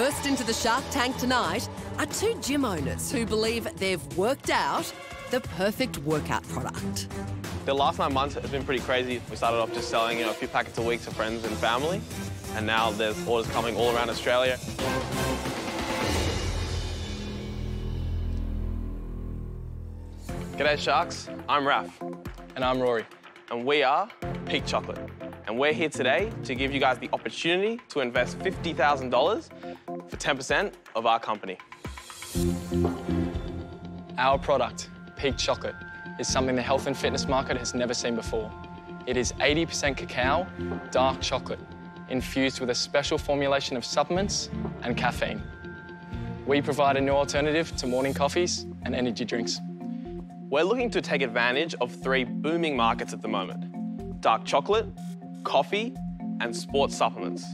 First into the Shark Tank tonight are two gym owners who believe they've worked out the perfect workout product. The last nine months has been pretty crazy. We started off just selling you know, a few packets a week to friends and family, and now there's orders coming all around Australia. G'day Sharks, I'm Raf. And I'm Rory. And we are Peak Chocolate. And we're here today to give you guys the opportunity to invest $50,000 for 10% of our company. Our product, Peak Chocolate, is something the health and fitness market has never seen before. It is 80% cacao, dark chocolate, infused with a special formulation of supplements and caffeine. We provide a new alternative to morning coffees and energy drinks. We're looking to take advantage of three booming markets at the moment dark chocolate, coffee, and sports supplements.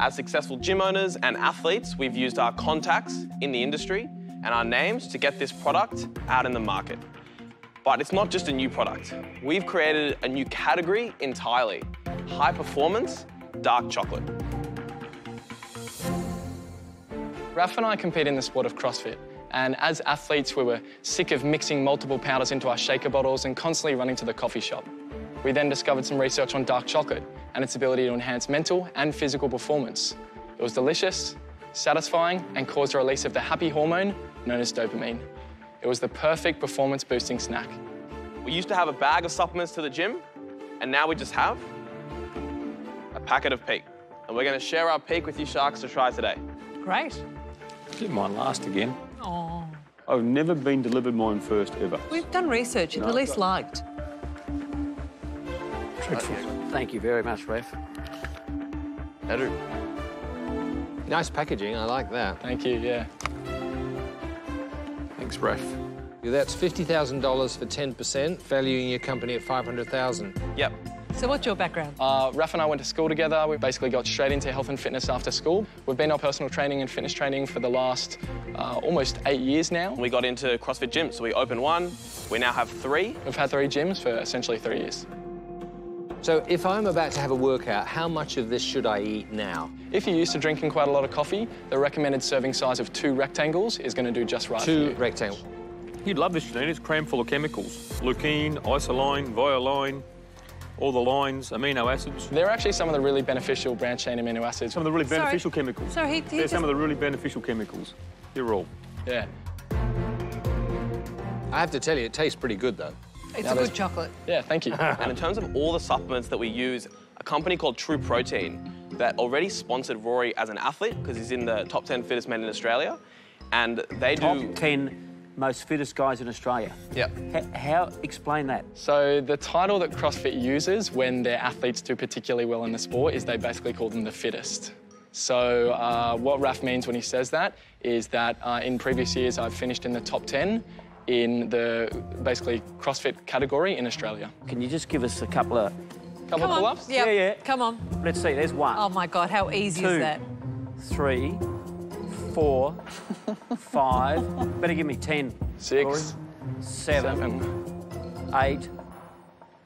As successful gym owners and athletes, we've used our contacts in the industry and our names to get this product out in the market. But it's not just a new product. We've created a new category entirely high performance dark chocolate. Raf and I compete in the sport of CrossFit. And as athletes, we were sick of mixing multiple powders into our shaker bottles and constantly running to the coffee shop. We then discovered some research on dark chocolate and its ability to enhance mental and physical performance. It was delicious, satisfying, and caused a release of the happy hormone known as dopamine. It was the perfect performance boosting snack. We used to have a bag of supplements to the gym, and now we just have a packet of Peak. And we're going to share our Peak with you Sharks to try today. Great. Get mine last again. Oh. I've never been delivered mine first ever. We've done research. You're the least liked. Dreadful. Thank you very much, Ref. Andrew. Nice packaging, I like that. Thank you, yeah. Thanks, Raf. That's $50,000 for 10%, valuing your company at 500,000. Yep. So what's your background? Uh, Raf and I went to school together. We basically got straight into health and fitness after school. We've been on personal training and fitness training for the last uh, almost eight years now. We got into CrossFit gyms, so we opened one. We now have three. We've had three gyms for essentially three years. So if I'm about to have a workout, how much of this should I eat now? If you're used to drinking quite a lot of coffee, the recommended serving size of two rectangles is going to do just right Two rectangles. You'd love this, Janine. It's crammed full of chemicals. Leucine, isoline, violine, all the lines, amino acids. They're actually some of the really beneficial branched chain amino acids. Some of the really Sorry. beneficial chemicals. So he, he They're just... some of the really beneficial chemicals. You're all. Yeah. I have to tell you, it tastes pretty good, though. It's Now a good chocolate. Yeah, thank you. And in terms of all the supplements that we use, a company called True Protein that already sponsored Rory as an athlete because he's in the top 10 fittest men in Australia. And they Top do. 10 most fittest guys in Australia. Yep. H- how, explain that. So the title that CrossFit uses when their athletes do particularly well in the sport is they basically call them the fittest. So uh, what Raf means when he says that is that uh, in previous years I've finished in the top 10 in the basically CrossFit category in Australia. Can you just give us a couple of... Couple Come of on. pull-ups? Yep. Yeah, yeah. Come on. Let's see, there's one, Oh, my God, how easy Two. is that? three, four, five. Better give me 10. Six, Rory. Seven, seven. eight,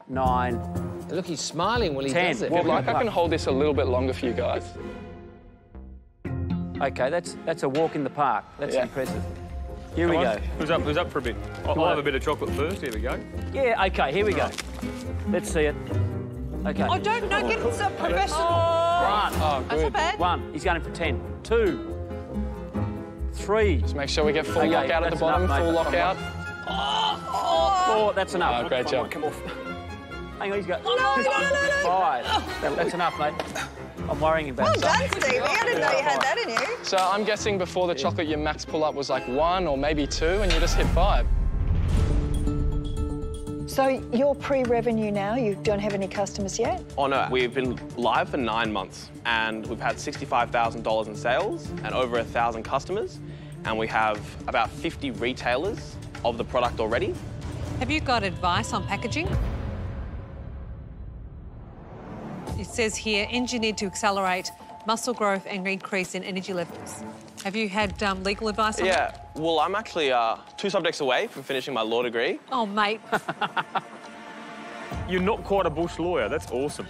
nine. Look, he's smiling when he Ten. does it. Well, If like, I can hold this a little bit longer for you guys. Okay, that's that's a walk in the park. That's Yeah. impressive. Here Come we on. go. Who's up? Who's up for a bit? I'll, I'll have a bit of chocolate first. Here we go. Yeah, okay, here we go. Let's see it. Okay. Oh, don't, don't get so professional. One. Oh, That's not good. bad. One. He's going for 10. Two. Three. Just make sure we get full Okay, lockout at the bottom, enough, mate. full Come lockout. Four. That's enough. Oh, great Come job. on, come off. Hang on, he's got no, no, no, no. five. That- that's enough, mate. I'm worrying about Well something. done, Stevie. I didn't know you had that in you. So I'm guessing before the chocolate, your max pull-up was like one or maybe two, and you just hit five. So you're pre-revenue now. You don't have any customers yet. Oh no, we've been live for nine months and we've had $65,000 in sales and over a 1,000 customers. And we have about 50 retailers of the product already. Have you got advice on packaging? Says here, engineered to accelerate muscle growth and increase in energy levels. Have you had um, legal advice on that? Yeah, well, I'm actually uh, two subjects away from finishing my law degree. Oh, mate. You're not quite a bush lawyer. That's awesome.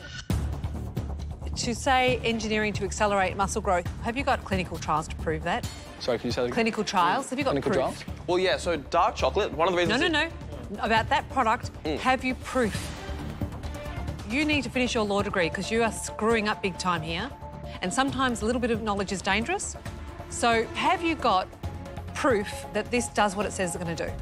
to say engineering to accelerate muscle growth, have you got clinical trials to prove that? Sorry, can you say that again? Clinical trials? Have you got Clinical proof? trials? Well, yeah, so dark chocolate, one of the reasons... no, no. No. About that product, have you proof? You need to finish your law degree because you are screwing up big time here. And sometimes a little bit of knowledge is dangerous. So have you got proof that this does what it says it's going to do?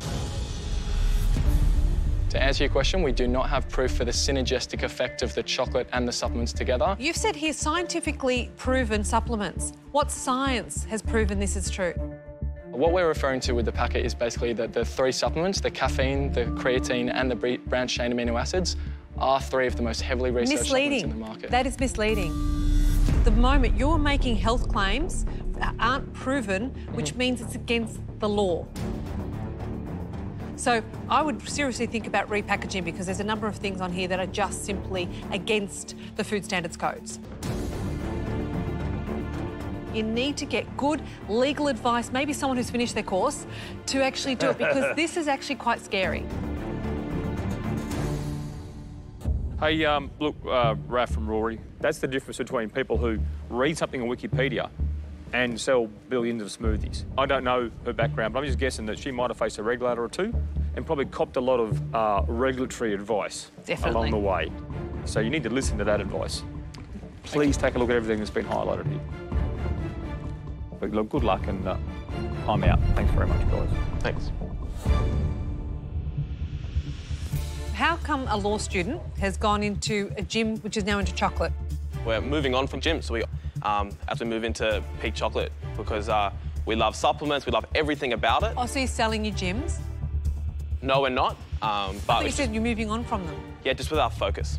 To answer your question, we do not have proof for the synergistic effect of the chocolate and the supplements together. You've said here scientifically proven supplements. What science has proven this is true? What we're referring to with the packet is basically that the three supplements, the caffeine, the creatine, and the branched chain amino acids, are three of the most heavily researched supplements in the market. That is misleading. The moment you're making health claims that aren't proven, which mm-hmm. means it's against the law. So I would seriously think about repackaging because there's a number of things on here that are just simply against the food standards codes. You need to get good legal advice, maybe someone who's finished their course, to actually do it because this is actually quite scary. Hey, um, look, uh, Raf and Rory, that's the difference between people who read something on Wikipedia and sell billions of smoothies. I don't know her background, but I'm just guessing that she might have faced a regulator or two and probably copped a lot of uh, regulatory advice Definitely. along the way. So you need to listen to that advice. Please take a look at everything that's been highlighted here. But look, good luck and uh, I'm out. Thanks very much, guys. Thanks. How come a law student has gone into a gym which is now into chocolate? We're moving on from gym, so we, um, as we move into peak chocolate, because uh, we love supplements, we love everything about it. Oh, so you're selling your gyms? No, we're not. Um, but thought you said just... you're moving on from them. yeah, just with our focus.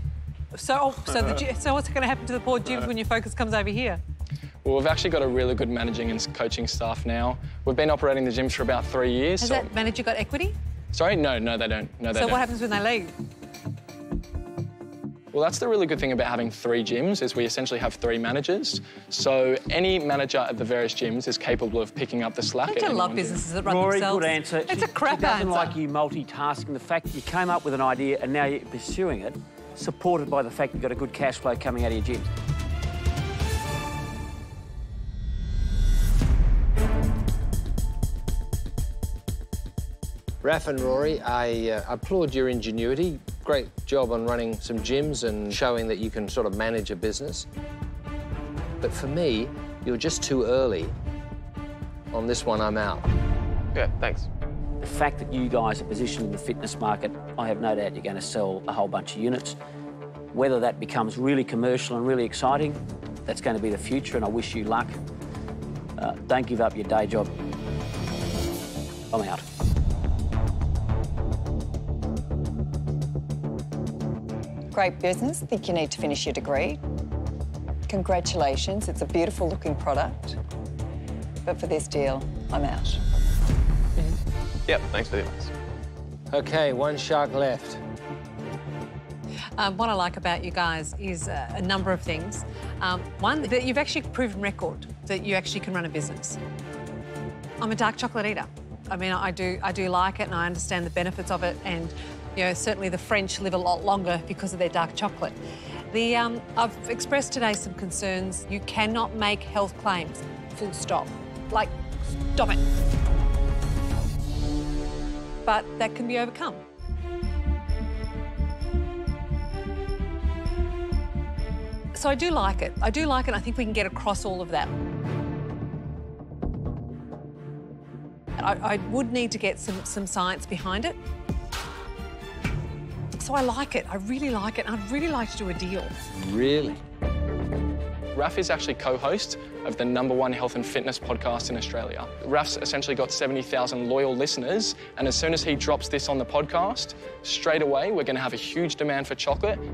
So, oh, so, the, so what's going to happen to the poor gyms when your focus comes over here? Well, we've actually got a really good managing and coaching staff now. We've been operating the gyms for about three years. Has so- that manager got equity? Sorry? No, no, they don't. No, they So don't. what happens when they leave? Well, that's the really good thing about having three gyms is we essentially have three managers. So any manager at the various gyms is capable of picking up the slack. Don't you love businesses that run Rory, themselves? good answer. It's she, a crap she doesn't answer. like you multitasking. The fact you came up with an idea and now you're pursuing it, supported by the fact you've got a good cash flow coming out of your gym. Raf and Rory, I uh, applaud your ingenuity. Great job on running some gyms and showing that you can sort of manage a business. But for me, you're just too early. On this one, I'm out. Yeah, thanks. The fact that you guys are positioned in the fitness market, I have no doubt you're going to sell a whole bunch of units. Whether that becomes really commercial and really exciting, that's going to be the future, and I wish you luck. Uh, don't give up your day job. I'm out. Great business. Think you need to finish your degree. Congratulations. It's a beautiful looking product. But for this deal, I'm out. Yep, thanks for the advice. Okay, one shark left. Um, what I like about you guys is uh, a number of things. Um, one, that you've actually proven record that you actually can run a business. I'm a dark chocolate eater. I mean, I do, I do like it, and I understand the benefits of it. And you know, certainly the French live a lot longer because of their dark chocolate. The, um, I've expressed today some concerns. You cannot make health claims. Full stop. Like, stop it. But that can be overcome. So I do like it. I do like it. I think we can get across all of that. I, I would need to get some, some science behind it. So I like it. I really like it. I'd really like to do a deal. Really? Raf is actually co-host of the number one health and fitness podcast in Australia. Raf's essentially got 70,000 loyal listeners, and as soon as he drops this on the podcast, straight away we're going to have a huge demand for chocolate. Do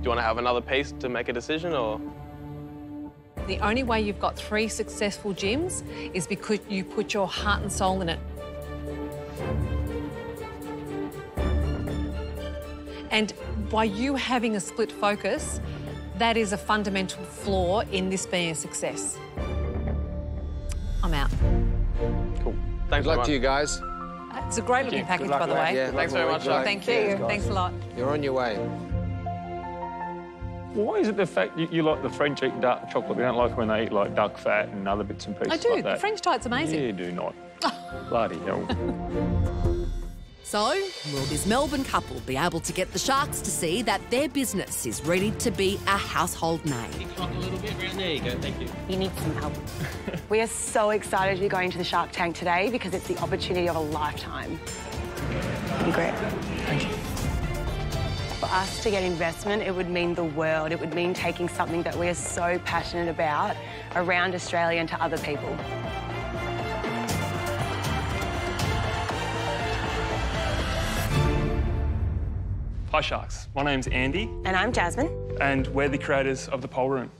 you want to have another piece to make a decision, or? The only way you've got three successful gyms is because you put your heart and soul in it. And by you having a split focus, that is a fundamental flaw in this being a success. I'm out. Cool. Thanks very luck to you guys. It's a great looking you. package, luck by the way. Yeah, Thanks very much, luck. Thank you. you. Thanks a lot. You're on your way. Why is it the fact you, you like the French eat dark chocolate? You don't like when they eat like duck fat and other bits and pieces I do. like the that. French tie's amazing. Yeah, you do not. Bloody hell. So, will this Melbourne couple be able to get the Sharks to see that their business is ready to be a household name? You need some help. we are so excited to be going to the Shark Tank today because it's the opportunity of a lifetime. It'd be great. Thank you. For us to get investment, it would mean the world. It would mean taking something that we are so passionate about around Australia and to other people. Hi Sharks, my name's Andy And I'm Jasmine. and we're the creators of the Pole Room.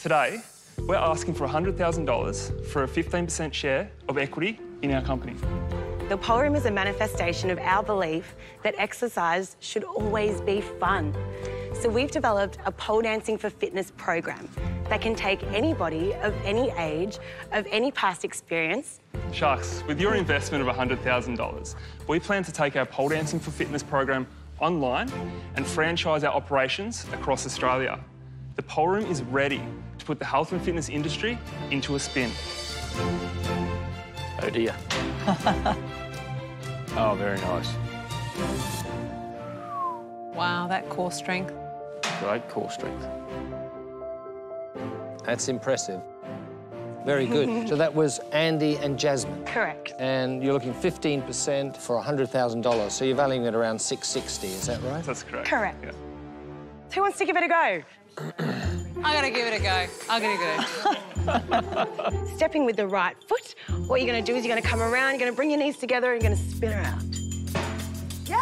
Today, we're asking for $100,000 for a 15% share of equity in our company. The pole room is a manifestation of our belief that exercise should always be fun. So we've developed a pole dancing for fitness program that can take anybody of any age, of any past experience. Sharks, with your investment of $100,000, we plan to take our Pole Dancing for Fitness program online and franchise our operations across Australia. The Pole Room is ready to put the health and fitness industry into a spin. Oh dear. Oh, very nice. Wow, that core strength. Great core strength. That's impressive. Very good. so that was Andy and Jasmine. Correct. And you're looking 15% for $100,000. So you're valuing it around 660, is that right? That's correct. Correct. Yeah. Who wants to give it a go? I gotta give it a go. I'm gonna give it a go. Stepping with the right foot, what you're going to do is you're going to come around, you're going to bring your knees together, and you're going to spin around. Yeah!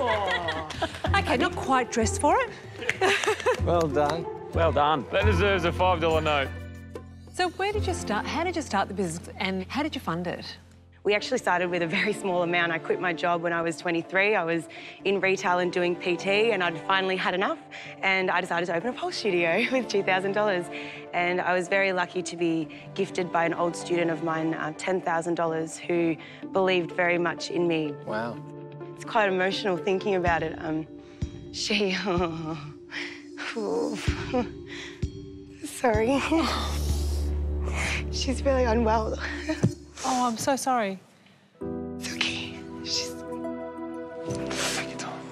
Oh, okay, not quite dressed for it. Well done. Well done. That deserves a $5 note. So where did you start? How did you start the business and how did you fund it? We actually started with a very small amount. I quit my job when I was 23. I was in retail and doing PT, and I'd finally had enough. And I decided to open a pole studio with $2,000. And I was very lucky to be gifted by an old student of mine uh, $10,000 who believed very much in me. Wow. It's quite emotional thinking about it. Um, she. Sorry. She's really unwell. Oh, I'm so sorry. It's okay. She's. Take your time.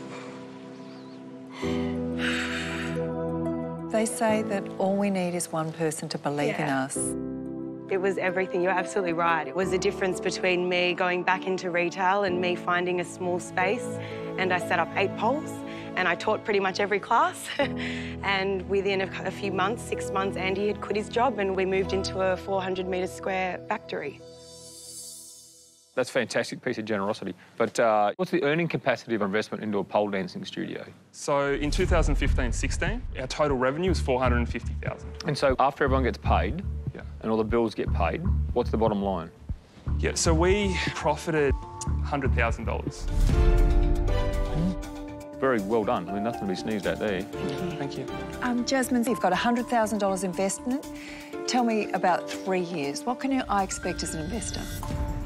They say that all we need is one person to believe in us. It was everything. You're absolutely right. It was the difference between me going back into retail and me finding a small space. And I set up eight poles and I taught pretty much every class. and within a, a few months, six months, Andy had quit his job and we moved into a 400 metre square factory. That's a fantastic piece of generosity. But uh, what's the earning capacity of investment into a pole dancing studio? So in 2015-16, our total revenue was 450,000. And so after everyone gets paid Yeah. and all the bills get paid, what's the bottom line? Yeah, so we profited $100,000. Very well done. I mean, nothing to be sneezed at there. Thank you. Um, Jasmine, you've got $100,000 investment. Tell me about three years. What can I expect as an investor?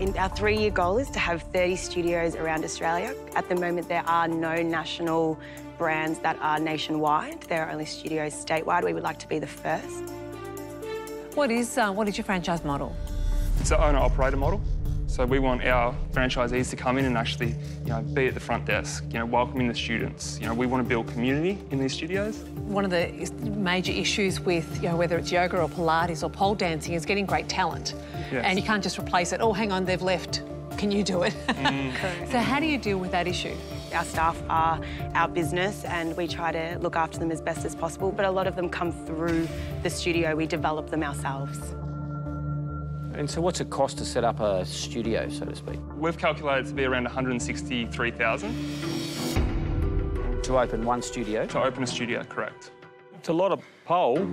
In our three-year goal is to have 30 studios around Australia. At the moment, there are no national brands that are nationwide. There are only studios statewide. We would like to be the first. What is uh, what is your franchise model? It's an owner-operator model. So we want our franchisees to come in and actually, you know, be at the front desk, you know, welcoming the students. You know, we want to build community in these studios. One of the major issues with you know whether it's yoga or Pilates or pole dancing is getting great talent, Yes. and you can't just replace it. Oh, hang on, they've left. Can you do it? Mm. so how do you deal with that issue? Our staff are our business and we try to look after them as best as possible, but a lot of them come through the studio. We develop them ourselves. And so what's it cost to set up a studio, so to speak? We've calculated to be around 163,000 To open one studio? to open a studio, correct. It's a lot of pole.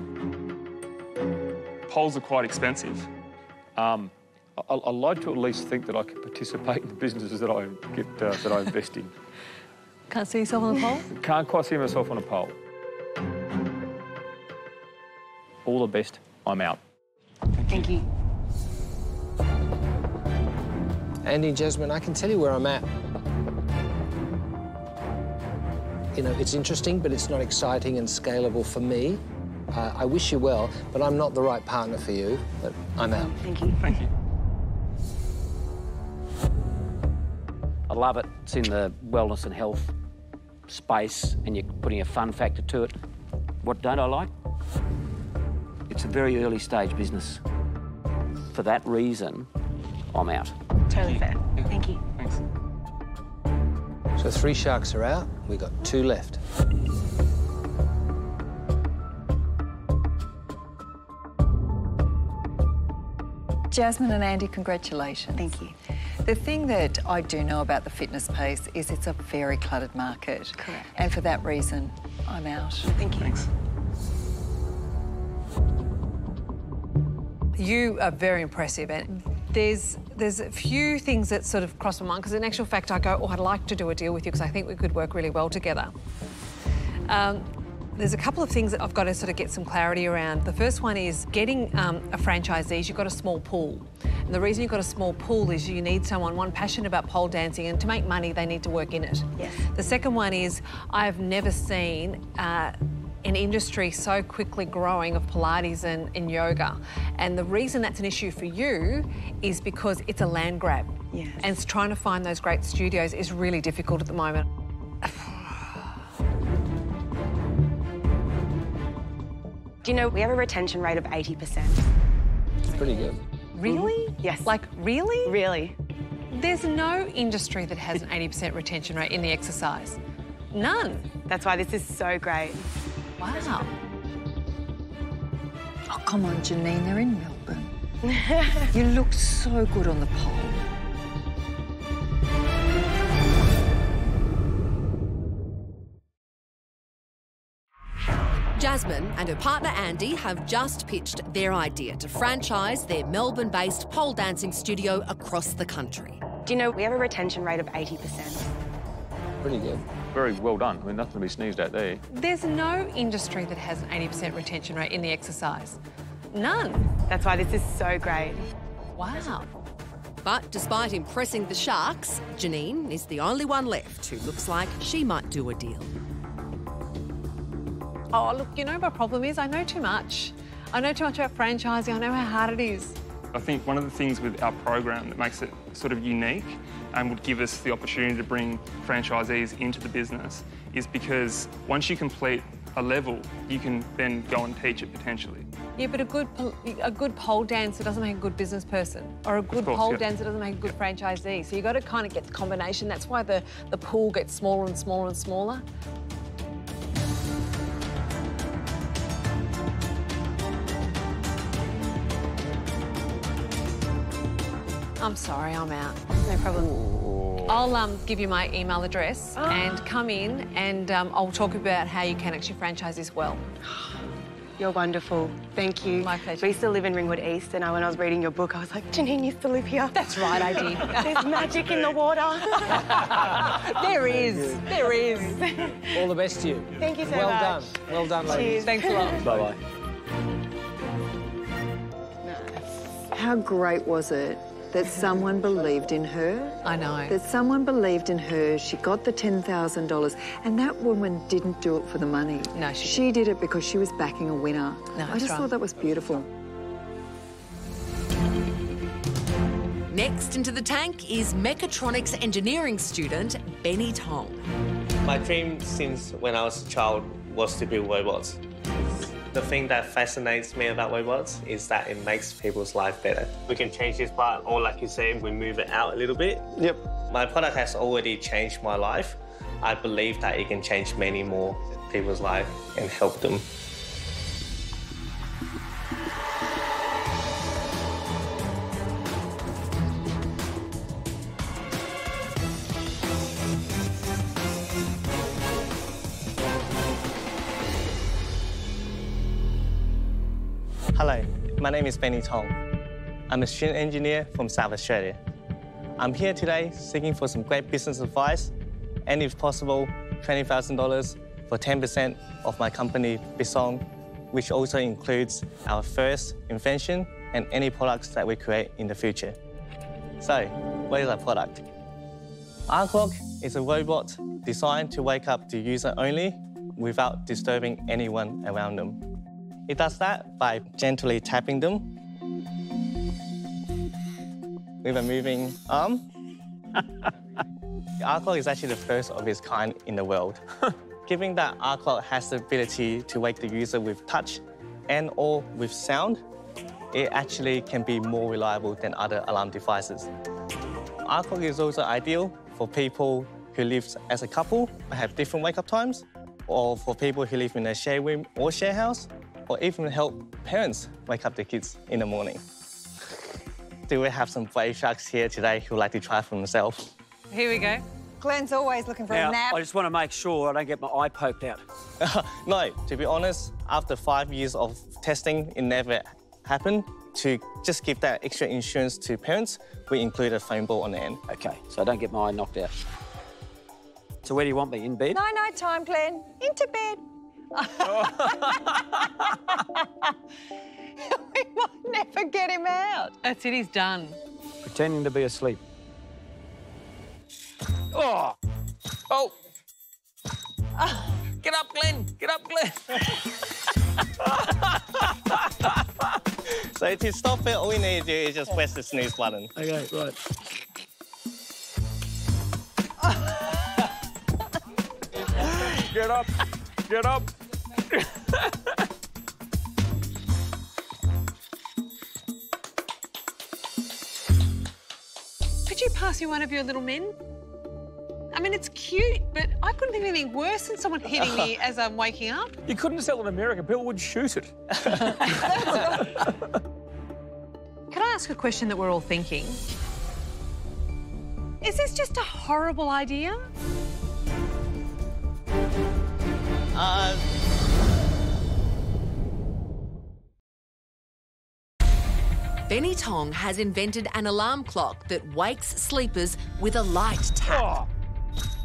Poles are quite expensive. Um, I, I like to at least think that I can participate in the businesses that I get uh, that I invest in. Can't see yourself on a pole. Can't quite see myself on a pole. All the best. I'm out. Thank you. Andy and Jasmine, I can tell you where I'm at. You know, it's interesting, but it's not exciting and scalable for me. Uh, I wish you well, but I'm not the right partner for you. But I'm out. Thank you. Thank you. I love it. It's in the wellness and health space, and you're putting a fun factor to it. What don't I like? It's a very early stage business. For that reason, I'm out. Totally fair. Thank you. Thanks. So three sharks are out. We got two left. Jasmine and Andy, congratulations. Thank you. The thing that I do know about the fitness space is it's a very cluttered market. Correct. And for that reason, I'm out. Thank you. Thanks. You are very impressive, and there's there's a few things that sort of cross my mind because in actual fact I go, oh, I'd like to do a deal with you because I think we could work really well together. Um, there's a couple of things that I've got to sort of get some clarity around. The first one is getting um, a franchisee. You've got a small pool, and the reason you've got a small pool is you need someone one passionate about pole dancing, and to make money they need to work in it. Yes. The second one is I've never seen. Uh, an industry so quickly growing of Pilates and, and yoga. And the reason that's an issue for you is because it's a land grab. Yes. And trying to find those great studios is really difficult at the moment. Do you know we have a retention rate of 80%? It's pretty good. Really? Mm-hmm. Yes. Like, really? Really? There's no industry that has an 80% retention rate in the exercise. None. That's why this is so great. Wow. Oh, come on, Janine, they're in Melbourne. you look so good on the pole. Jasmine and her partner Andy have just pitched their idea to franchise their Melbourne based pole dancing studio across the country. Do you know we have a retention rate of 80%? Pretty good. Very well done. I mean, nothing to be sneezed at there. There's no industry that has an 80% retention rate in the exercise. None. That's why this is so great. Wow. But despite impressing the Sharks, Janine is the only one left who looks like she might do a deal. Oh, look, you know my problem is I know too much. I know too much about franchising. I know how hard it is. I think one of the things with our program that makes it sort of unique and would give us the opportunity to bring franchisees into the business is because once you complete a level, you can then go and teach it potentially. Yeah, but a good a good pole dancer doesn't make a good business person, or a good course, pole yeah. dancer doesn't make a good franchisee. So you got to kind of get the combination. That's why the the pool gets smaller and smaller and smaller. I'm sorry, I'm out. No problem. I'll um, give you my email address and come in and um, I'll talk about how you can actually franchise this well. You're wonderful. Thank you. My pleasure. We used to live in Ringwood East, and I, when I was reading your book, I was like, Janine used to live here. That's right, I did. There's magic in the water. there is, there is. All the best to you. Thank you so well much. Well done. Well done, ladies. Cheers. Thanks a lot. Bye bye. How great was it that someone believed in her? I know. That someone believed in her, she got the $10,000, and that woman didn't do it for the money. No, she She did it because she was backing a winner. No, I just right. thought that was beautiful. Next into the tank is mechatronics engineering student Benny Tong. My dream since when I was a child was to build robots. The thing that fascinates me about robots is that it makes people's life better. We can change this part, or like you say, we move it out a little bit. Yep. My product has already changed my life. I believe that it can change many more people's life and help them. Hello, my name is Benny Tong. I'm a student engineer from South Australia. I'm here today seeking for some great business advice and, if possible, $20,000 for 10% of my company, Bisong, which also includes our first invention and any products that we create in the future. So, what is our product? Our clock is a robot designed to wake up the user only without disturbing anyone around them. It does that by gently tapping them with a moving arm. our clock is actually the first of its kind in the world. Given that our clock has the ability to wake the user with touch and or with sound, it actually can be more reliable than other alarm devices. Our clock is also ideal for people who live as a couple have different wake-up times, or for people who live in a share room or share house, or even help parents wake up their kids in the morning. Do we have some brave sharks here today who would like to try for themselves? Here we go. Glenn's always looking for Now, a nap. I just want to make sure I don't get my eye poked out. no, to be honest, after five years of testing, it never happened. To just give that extra insurance to parents, we include a foam ball on the end. Okay, so I don't get my eye knocked out. So where do you want me? In bed? No, no time, Glenn. Into bed. we might never get him out. That's it, he's done. Pretending to be asleep. Oh! Oh! Get up, Glenn! Get up, Glenn! So to stop it, all we need to do is just press the snooze button. Okay, right. Get up! Get up! Could you pass me one of your little men? I mean, it's cute, but I couldn't think of anything worse than someone hitting me as I'm waking up. You couldn't sell it in America. People would shoot it. Can I ask a question that we're all thinking? Is this just a horrible idea? Uh, Benny Tong has invented an alarm clock that wakes sleepers with a light tap.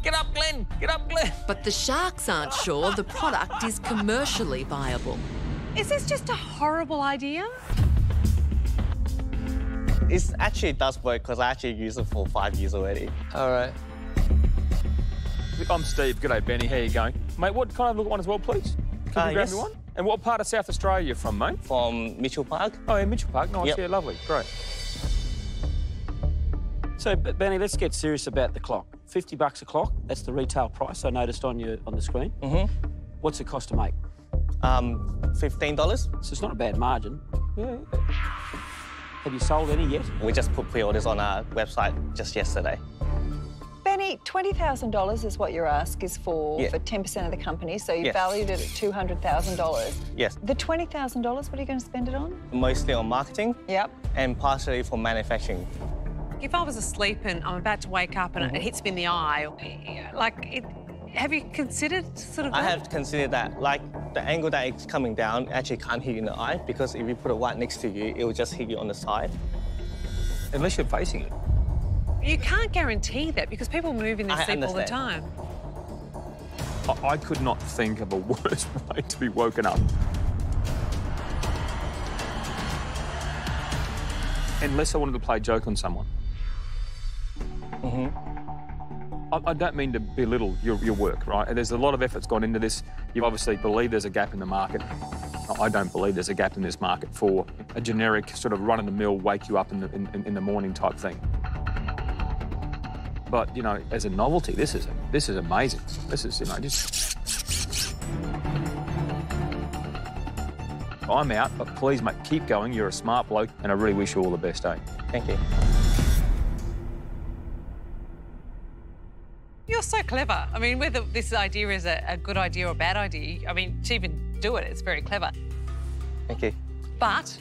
Get up, Glenn! Get up, Glenn! But the sharks aren't sure the product is commercially viable. Is this just a horrible idea? it actually does work because I actually use it for five years already. All right. I'm Steve. G'day, Benny. How you going? Mate, what kind of look one as well, please? Can Uh, you grab yes. me one? And what part of South Australia are you from, mate? From Mitchell Park. Oh, yeah, Mitchell Park. Nice. Yep. Yeah, lovely. Great. So, Benny, let's get serious about the clock. 50 bucks a clock, that's the retail price I noticed on your on the screen. Mm-hmm. What's it cost to make? Um, $15. So it's not a bad margin. Yeah. Have you sold any yet? We just put pre-orders on our website just yesterday. Benny, $20,000 is what your ask is for Yeah. for 10% of the company, so you Yes. valued it at $200,000. Yes, The $20,000, what are you going to spend it on? mostly on marketing Yep. and partially for manufacturing. If I was asleep and I'm about to wake up and it mm-hmm. hits me in the eye, like, it, have you considered sort of I that? have considered that, like the angle that it's coming down actually can't hit you in the eye because if you put it right next to you, it will just hit you on the side. Unless you're facing it. You can't guarantee that because people move in their I sleep all the time. I, I could not think of a worse way to be woken up. Unless I wanted to play a joke on someone. Mm-hmm. I, I don't mean to belittle your, your work, right? There's a lot of effort's gone into this. You obviously believe there's a gap in the market. I don't believe there's a gap in this market for a generic sort of run-of-the-mill, wake you up in the, in, in- in the morning type thing. But you know, as a novelty, this is this is amazing. This is you know just. I'm out, but please, mate, keep going. You're a smart bloke, and I really wish you all the best, eh? Thank you. You're so clever. I mean, whether this idea is a, a good idea or a bad idea, I mean, to even do it, it's very clever. Thank you. But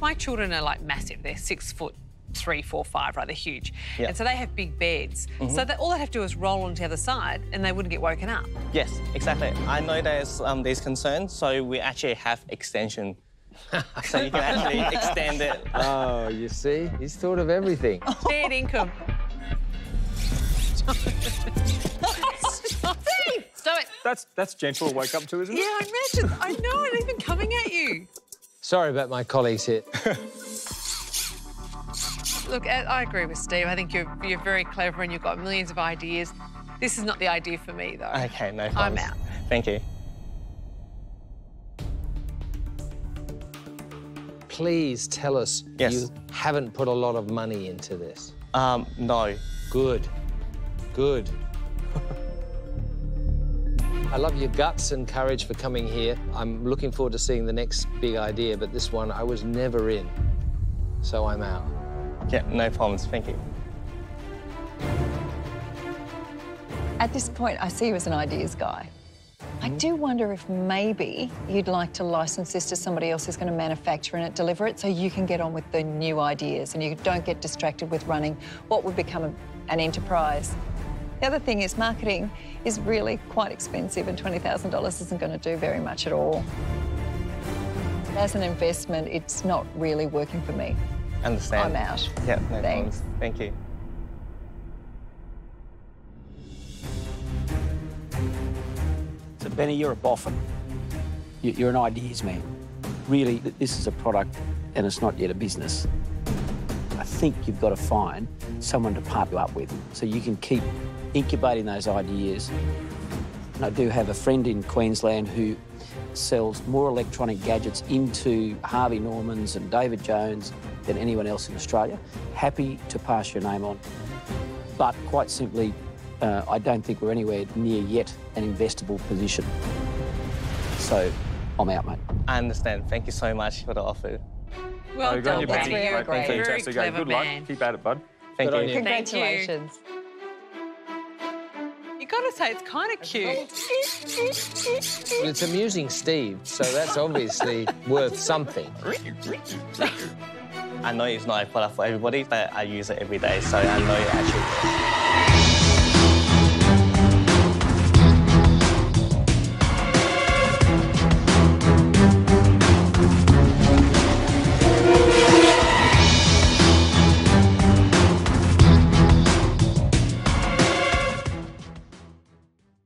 my children are like massive. They're six foot three, four, five, right? They're huge. Yeah. And so they have big beds. Mhm. So that all they have to do is roll onto the other side and they wouldn't get woken up. Yes, exactly. I know there's um, these concerns, so we actually have extension. so you can actually extend it. Oh, you see? He's thought of everything. Shared income. Stop it! Stop it! That's that's gentle to wake up to, isn't it? Yeah, I imagine. I know it, even coming at you. Sorry about my colleagues here. Look, I I agree with Steve. I think you're, you're very clever and you've got millions of ideas. This is not the idea for me, though. Okay, no I'm out. Thank you. Please tell us Yes. you haven't put a lot of money into this. Um, no. Good. Good. I love your guts and courage for coming here. I'm looking forward to seeing the next big idea, but this one I was never in. So I'm out. Yeah, no problems. Thank you. At this point, I see you as an ideas guy. I hmm? do wonder if maybe you'd like to license this to somebody else who's going to manufacture and deliver it so you can get on with the new ideas and you don't get distracted with running what would become a, an enterprise. The other thing is marketing is really quite expensive and $20,000 isn't going to do very much at all. As an investment, it's not really working for me. Understand. I'm out. Yeah, no Thanks. problems. Thank you. So, Benny, you're a boffin. You- You're an ideas man. Really, this is a product and it's not yet a business. I think you've got to find someone to partner you up with so you can keep incubating those ideas. And I do have a friend in Queensland who sells more electronic gadgets into Harvey Normans and David Jones than anyone else in Australia. Happy to pass your name on. But quite simply, uh, I don't think we're anywhere near yet an investable position. So I'm out, mate. I understand. Thank you so much for the offer. Well Oh, good done, you, Benny. Benny. You're Great, very fantastic. Hey, clever Good luck. man. Keep at it, bud. Thank Good you. you. Thank you. Congratulations. You got to say, it's kind of cute. It's amusing Steve, so that's obviously worth something. I know it's not a product for everybody, but I use it every day, so I know it actually works.